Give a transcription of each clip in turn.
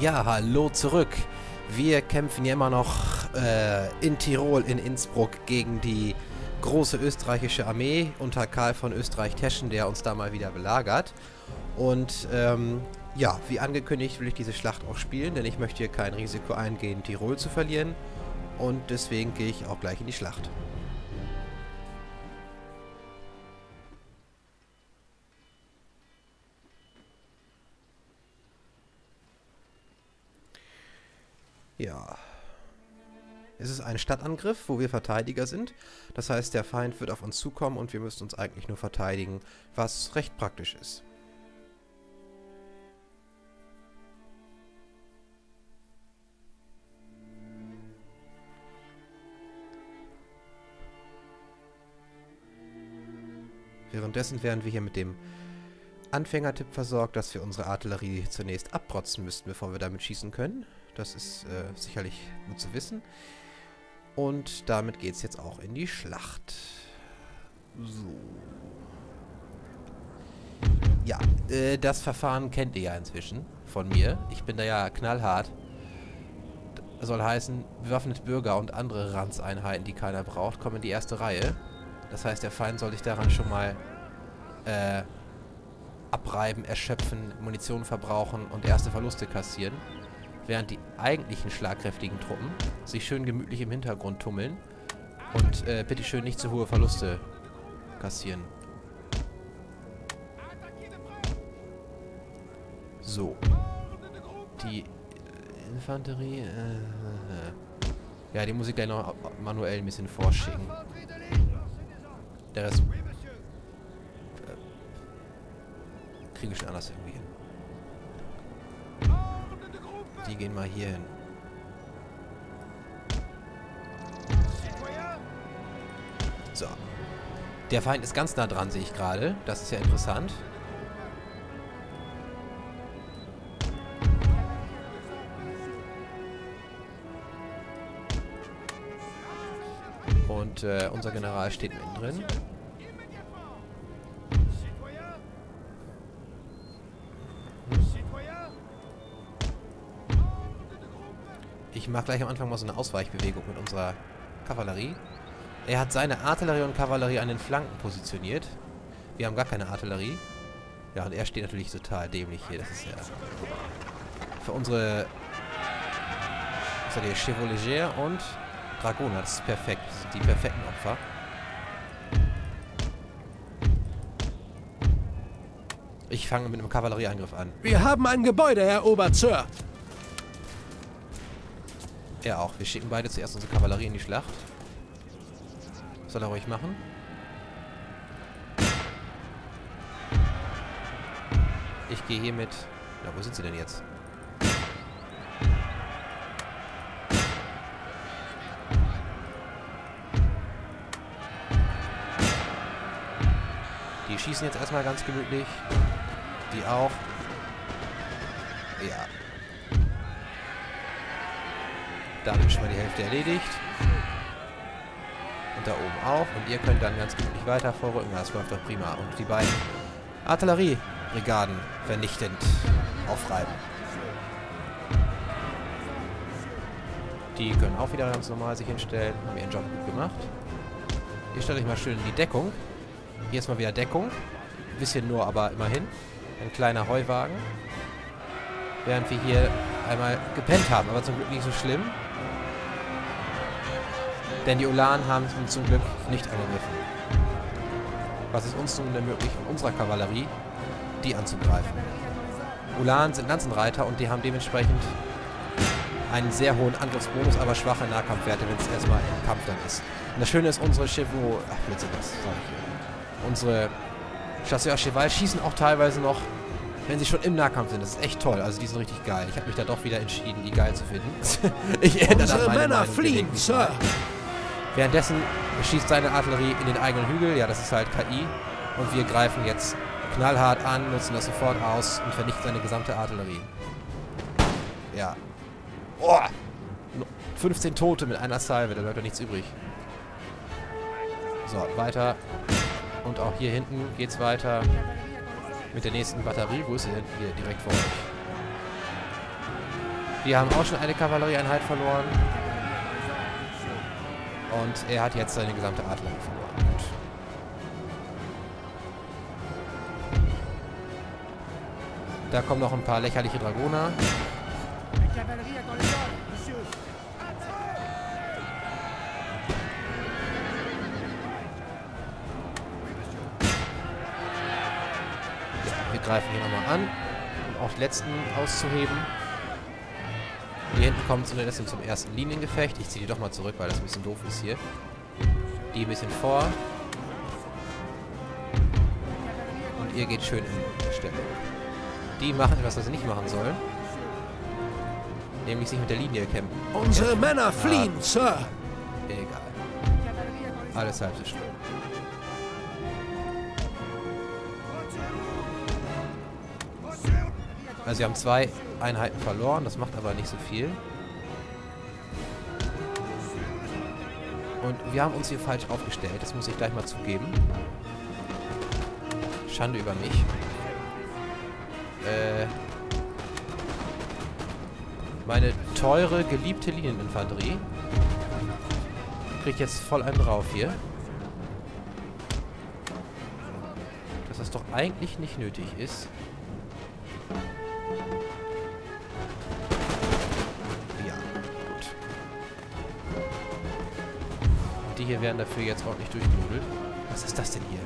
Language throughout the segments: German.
Ja, hallo zurück. Wir kämpfen ja immer noch äh, in Tirol, in Innsbruck, gegen die große österreichische Armee unter Karl von Österreich-Teschen, der uns da mal wieder belagert. Und ähm, ja, wie angekündigt will ich diese Schlacht auch spielen, denn ich möchte hier kein Risiko eingehen, Tirol zu verlieren. Und deswegen gehe ich auch gleich in die Schlacht. Ja. Es ist ein Stadtangriff, wo wir Verteidiger sind. Das heißt, der Feind wird auf uns zukommen und wir müssen uns eigentlich nur verteidigen, was recht praktisch ist. Währenddessen werden wir hier mit dem Anfängertipp versorgt, dass wir unsere Artillerie zunächst abprotzen müssten, bevor wir damit schießen können. Das ist äh, sicherlich gut zu wissen. Und damit geht es jetzt auch in die Schlacht. So. Ja, äh, das Verfahren kennt ihr ja inzwischen von mir. Ich bin da ja knallhart. Das soll heißen, bewaffnete Bürger und andere Ranzeinheiten, die keiner braucht, kommen in die erste Reihe. Das heißt, der Feind soll sich daran schon mal äh, abreiben, erschöpfen, Munition verbrauchen und erste Verluste kassieren während die eigentlichen schlagkräftigen Truppen sich schön gemütlich im Hintergrund tummeln und äh, bitteschön nicht zu hohe Verluste kassieren. So. Die äh, Infanterie... Äh, äh, ja, die Musik gleich noch manuell ein bisschen vorschicken. Der Rest... Äh, kriege ich schon anders irgendwie hin. Die gehen mal hier hin. So. Der Feind ist ganz nah dran, sehe ich gerade. Das ist ja interessant. Und äh, unser General steht mittendrin. Ich mache gleich am Anfang mal so eine Ausweichbewegung mit unserer Kavallerie. Er hat seine Artillerie und Kavallerie an den Flanken positioniert. Wir haben gar keine Artillerie. Ja, und er steht natürlich total dämlich hier. Das ist ja... Für unsere... Was hat hier? Chevauleger und Dragoner. Das ist perfekt. Das sind die perfekten Opfer. Ich fange mit einem Kavallerieangriff an. Wir haben ein Gebäude erobert, Sir. Er auch. Wir schicken beide zuerst unsere Kavallerie in die Schlacht. Soll er ruhig machen. Ich gehe hier mit... Na, wo sind sie denn jetzt? Die schießen jetzt erstmal ganz gemütlich. Die auch. Ja, damit schon mal die Hälfte erledigt. Und da oben auch. Und ihr könnt dann ganz gemütlich weiter vorrücken. Das läuft doch prima. Und die beiden Artilleriebrigaden vernichtend aufreiben. Die können auch wieder ganz normal sich hinstellen. Haben ihren Job gut gemacht. Ihr stellt euch mal schön in die Deckung. Hier ist mal wieder Deckung. Ein bisschen nur, aber immerhin. Ein kleiner Heuwagen. Während wir hier einmal gepennt haben. Aber zum Glück nicht so schlimm. Denn die Ulanen haben uns zum Glück nicht angegriffen. Was es uns nun ermöglicht, mit unserer Kavallerie die anzugreifen. Ulanen sind Lanzenreiter und die haben dementsprechend einen sehr hohen Angriffsbonus, aber schwache Nahkampfwerte, wenn es erstmal im Kampf dann ist. Und das Schöne ist, unsere Chevaux... Ach, Blödsinn, das sag ich. Unsere Chasseurs Cheval schießen auch teilweise noch, wenn sie schon im Nahkampf sind. Das ist echt toll. Also die sind richtig geil. Ich habe mich da doch wieder entschieden, die geil zu finden. ich ändere Unsere Männer fliehen, Sir. Währenddessen schießt seine Artillerie in den eigenen Hügel. Ja, das ist halt KI. Und wir greifen jetzt knallhart an, nutzen das sofort aus und vernichten seine gesamte Artillerie. Ja. Oh! 15 Tote mit einer Salve, da bleibt ja nichts übrig. So, weiter. Und auch hier hinten geht's weiter mit der nächsten Batterie. Wo ist sie denn? Hier, direkt vor euch. Wir haben auch schon eine Kavallerieeinheit verloren. Und er hat jetzt seine gesamte Adlerin verloren. Gut. Da kommen noch ein paar lächerliche Dragoner. Wir greifen hier nochmal an, um auch die letzten auszuheben. Hinten kommt zumindest zum ersten Liniengefecht. Ich ziehe die doch mal zurück, weil das ein bisschen doof ist hier. Die ein bisschen vor. Und ihr geht schön in Stellung. Die machen etwas, was sie nicht machen sollen. Nämlich sich mit der Linie kämpfen. Unsere Männer fliehen, ja. Sir. Egal. Alles halb so schlimm. Also wir haben zwei Einheiten verloren, das macht aber nicht so viel. Und wir haben uns hier falsch aufgestellt, das muss ich gleich mal zugeben. Schande über mich. Äh, meine teure, geliebte Linieninfanterie kriegt jetzt voll einen drauf hier. Dass das doch eigentlich nicht nötig ist. Hier werden dafür jetzt ordentlich durchgenudelt. Was ist das denn hier?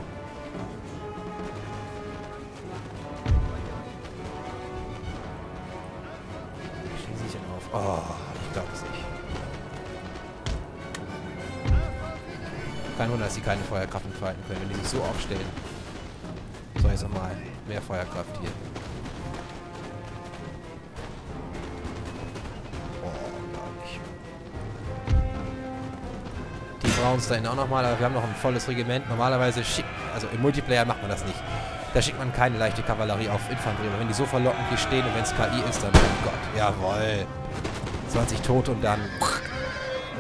Stehen sie sich denn auf? Oh, ich glaube es nicht. Kein Wunder, dass sie keine Feuerkraft entfalten können, wenn die sich so aufstellen. So, jetzt nochmal. Mehr Feuerkraft hier. Browns da auch nochmal, aber wir haben noch ein volles Regiment. Normalerweise schickt, also im Multiplayer macht man das nicht. Da schickt man keine leichte Kavallerie auf Infanterie. Aber wenn die so verlockend hier stehen und wenn es KI ist, dann, oh Gott, jawoll. 20 Tote und dann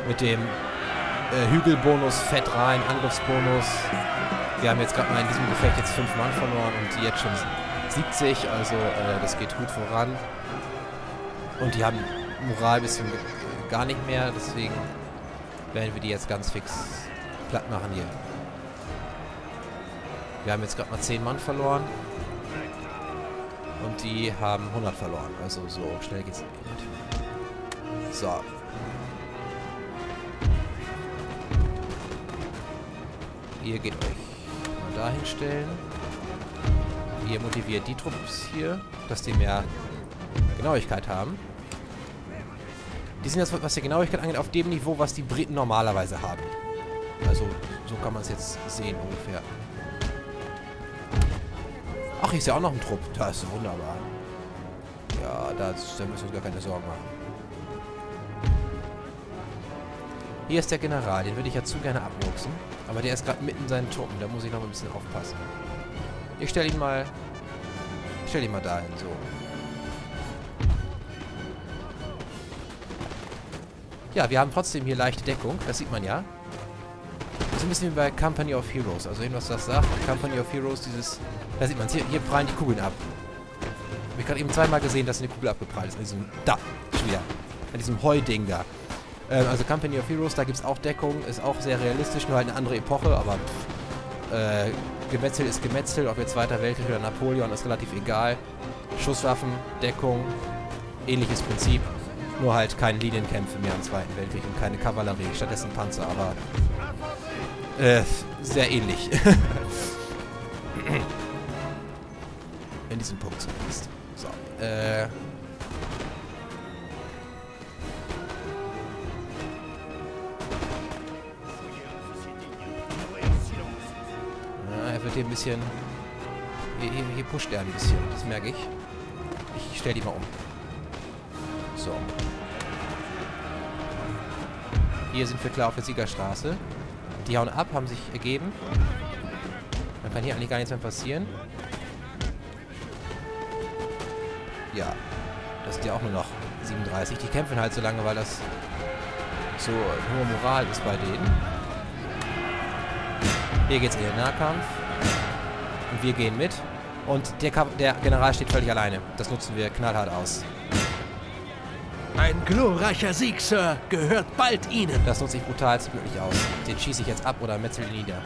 mit dem äh, Hügelbonus fett rein, Angriffsbonus. Wir haben jetzt gerade mal in diesem Gefecht jetzt 5 Mann verloren und die jetzt schon 70, also äh, das geht gut voran. Und die haben Moral ein bisschen gar nicht mehr, deswegen werden wir die jetzt ganz fix platt machen hier. Wir haben jetzt gerade mal 10 Mann verloren. Und die haben 100 verloren. Also so schnell geht's nicht. So. Ihr geht euch mal dahin stellen. Ihr motiviert die Trupps hier, dass die mehr Genauigkeit haben. Die sind jetzt, was die Genauigkeit angeht, auf dem Niveau, was die Briten normalerweise haben. Also, so kann man es jetzt sehen ungefähr. Ach, hier ist ja auch noch ein Trupp. Das ist wunderbar. Ja, das, da müssen wir uns gar keine Sorgen machen. Hier ist der General. Den würde ich ja zu gerne abwuchsen. Aber der ist gerade mitten in seinen Truppen. Da muss ich noch ein bisschen aufpassen. Ich stelle ihn mal... Ich stelle ihn mal dahin, so. Ja, wir haben trotzdem hier leichte Deckung. Das sieht man ja. Das ist ein bisschen wie bei Company of Heroes. Also irgendwas, das sagt. Company of Heroes, dieses... Da sieht man es. Hier, hier prallen die Kugeln ab. Hab ich gerade eben zweimal gesehen, dass eine Kugel abgeprallt ist. An diesem... Da. Schon wieder. An diesem Heuding da. Ähm, also Company of Heroes, da gibt es auch Deckung. Ist auch sehr realistisch, nur halt eine andere Epoche. Aber pff, äh, Gemetzel ist Gemetzel. Ob jetzt Zweiter Weltkrieg oder Napoleon, ist relativ egal. Schusswaffen, Deckung, ähnliches Prinzip. Nur halt keine Linienkämpfe mehr im Zweiten Weltkrieg und keine Kavallerie, stattdessen Panzer, aber äh, sehr ähnlich. In diesem Punkt zumindest. So, äh... Er wird hier ein bisschen... Hier, hier, hier pusht er ein bisschen, das merke ich. Ich stelle die mal um. Hier sind wir klar auf der Siegerstraße. Die hauen ab, haben sich ergeben. Dann kann hier eigentlich gar nichts mehr passieren. Ja. Das sind ja auch nur noch 37. Die kämpfen halt so lange, weil das so hohe Moral ist bei denen. Hier geht's in den Nahkampf. Und wir gehen mit. Und der, der General steht völlig alleine. Das nutzen wir knallhart aus. Ein glorreicher Sieg, Sir, gehört bald Ihnen. Das nutze ich brutalstmöglich aus. Den schieße ich jetzt ab oder metzel ihn nieder.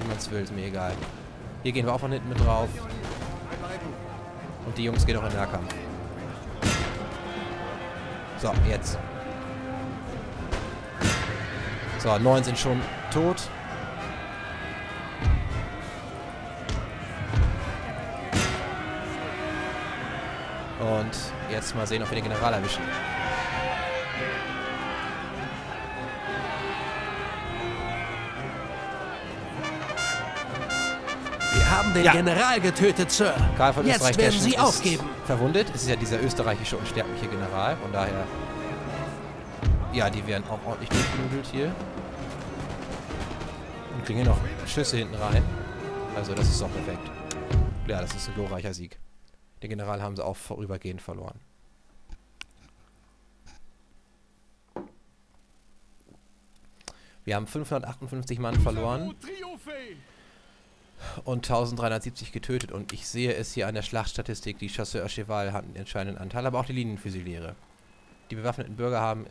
Wie man es will, ist mir egal. Hier gehen wir auch von hinten mit drauf. Und die Jungs gehen auch in den Nahkampf. So, jetzt. So, neun sind schon tot. Und jetzt mal sehen, ob wir den General erwischen. Wir haben den Ja. General getötet, Sir. Karl von Jetzt Österreich werden Sie ist aufgeben. Verwundet. Es ist ja dieser österreichische unsterbliche General. Von daher. Ja, die werden auch ordentlich durchgenudelt hier. Und kriegen hier noch Schüsse hinten rein. Also, das ist doch perfekt. Ja, das ist ein glorreicher Sieg. Den General haben sie auch vorübergehend verloren. Wir haben 558 Mann verloren und 1370 getötet. Und ich sehe es hier an der Schlachtstatistik, die Chasseur Cheval hat einen entscheidenden Anteil, aber auch die Linienfüsiliere. Die bewaffneten Bürger haben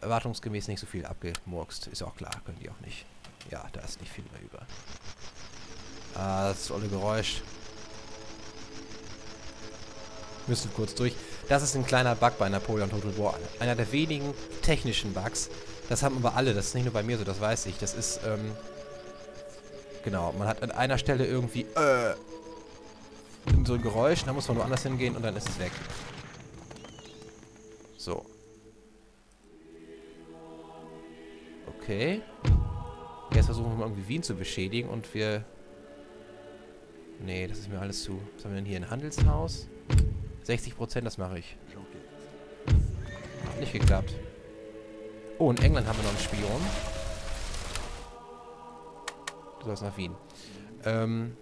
erwartungsgemäß nicht so viel abgemurkst. Ist auch klar, können die auch nicht. Ja, da ist nicht viel mehr über. Ah, das olle Geräusch. Müssen kurz durch. Das ist ein kleiner Bug bei Napoleon Total War. Einer der wenigen technischen Bugs. Das haben aber alle. Das ist nicht nur bei mir so, das weiß ich. Das ist, ähm... Genau, man hat an einer Stelle irgendwie, äh... So ein Geräusch, da muss man woanders hingehen und dann ist es weg. So. Okay. Jetzt versuchen wir mal irgendwie Wien zu beschädigen und wir... Nee, das ist mir alles zu... Was haben wir denn hier? Ein Handelshaus? 60%, das mache ich. Hat nicht geklappt. Oh, in England haben wir noch einen Spion. Du sollst nach Wien. Ähm...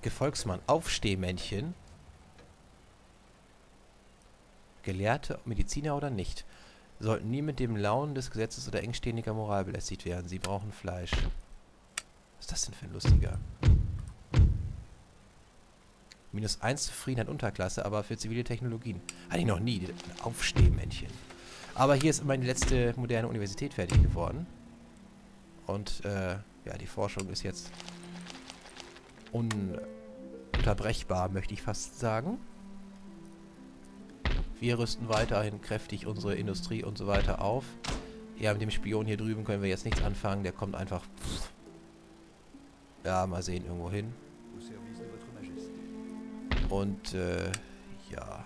Gefolgsmann, Aufstehmännchen. Gelehrte, Mediziner oder nicht, sollten nie mit dem Launen des Gesetzes oder engständiger Moral belästigt werden. Sie brauchen Fleisch. Was ist das denn für ein lustiger? Minus 1 Zufriedenheit Unterklasse, aber für zivile Technologien. Hatte ich noch nie. Aufstehmännchen. Aber hier ist immerhin die letzte moderne Universität fertig geworden. Und, äh, ja, die Forschung ist jetzt ununterbrechbar, möchte ich fast sagen. Wir rüsten weiterhin kräftig unsere Industrie und so weiter auf. Ja, mit dem Spion hier drüben können wir jetzt nichts anfangen. Der kommt einfach... Pff, ja, mal sehen, irgendwo hin. Und, äh, ja.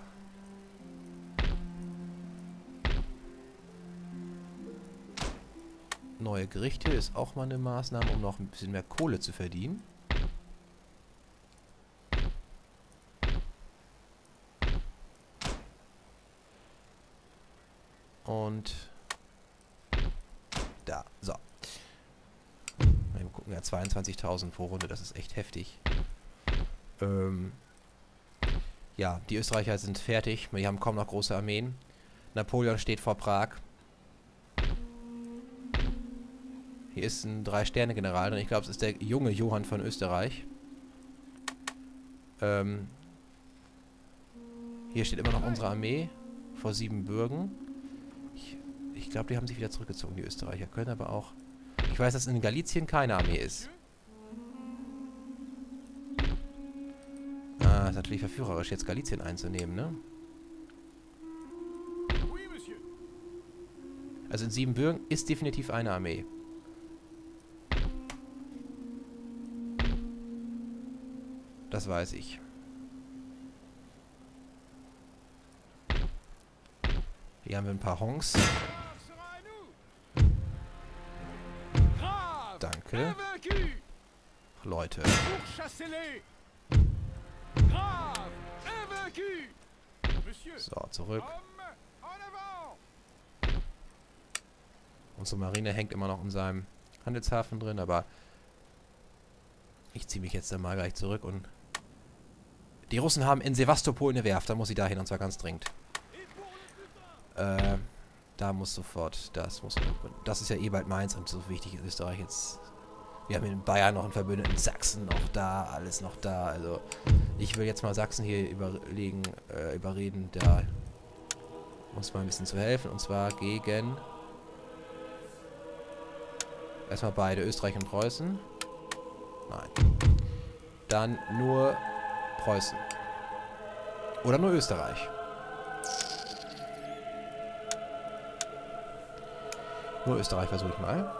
Neue Gerichte ist auch mal eine Maßnahme, um noch ein bisschen mehr Kohle zu verdienen. Und da, so. Wir gucken ja 22.000 pro Runde, das ist echt heftig. Ähm, ja, die Österreicher sind fertig, die haben kaum noch große Armeen. Napoleon steht vor Prag. Hier ist ein Drei-Sterne-General und ich glaube, es ist der junge Johann von Österreich. Ähm, hier steht immer noch unsere Armee vor sieben Bürgen. Ich, ich glaube, die haben sich wieder zurückgezogen, die Österreicher. Können aber auch... Ich weiß, dass in Galizien keine Armee ist. Ah, ist natürlich verführerisch, jetzt Galizien einzunehmen, ne? Also in Siebenbürgen ist definitiv eine Armee. Das weiß ich. Hier haben wir ein paar Honks. Danke. Ach, Leute. So, zurück. Unsere Marine hängt immer noch in seinem Handelshafen drin, aber ich ziehe mich jetzt dann mal gleich zurück und die Russen haben in Sevastopol eine Werft, da muss sie dahin und zwar ganz dringend. Äh, da muss sofort, das muss, das ist ja eh bald Mainz und so wichtig ist Österreich jetzt Wir haben in Bayern noch einen Verbündeten, Sachsen noch da, alles noch da. Also ich will jetzt mal Sachsen hier überlegen, äh, überreden, da uns mal ein bisschen zu helfen. Und zwar gegen erstmal beide, Österreich und Preußen. Nein. Dann nur Preußen. Oder nur Österreich. Nur Österreich versuche ich mal.